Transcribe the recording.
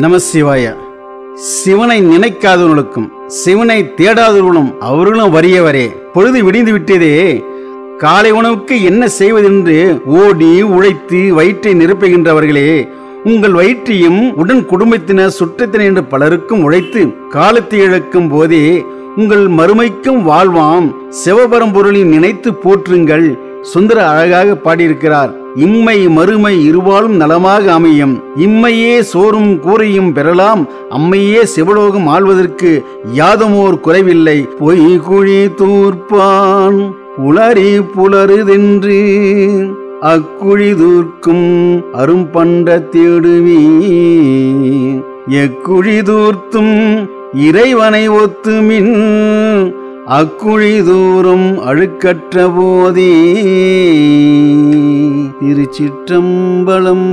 நமசிவாய சிவனை நினைக்காதவர்களுக்கும் சிவனை தேடாதவர்களும் அவர்களும் வறியவரே. பொழுது விடிந்து விட்டதே. காலை உணவுக்கு என்ன செய்வதென்று ஓடி உழைத்து வயிற்றை நிரப்புகின்றவர்களே. உங்கள் வயிற்றையும் உடன் குடும்பத்தினர் சுற்றத்தினர் என்று பலருக்கும் உழைத்து காலத்தை இழக்கும் போதே உங்கள் மறுமைக்கும் வாழ்வாம். சிவபரம்பொருளின் நினைத்து போற்றுங்கள். சுந்தர அழகாக பாடியிருக்கிறார். இம்மை மறுமை இருவாலும் நலமாக அமையும். இம்மையே சோறும் கூறையும் பெறலாம். அம்மையே சிவலோகம் ஆள்வதற்கு யாதமோர் குறைவில்லை. பொய் குழி தூர்ப்பான் உளறி புலருதென்று அக்குழி தூர்க்கும் அரும்பண்ட தேடுவி எக்குழி தூர்த்தும் இறைவனை ஒத்துமின் அக்குழி தூரம் அழுக்கற்ற போதே திருச்சிற்றம்பலம்.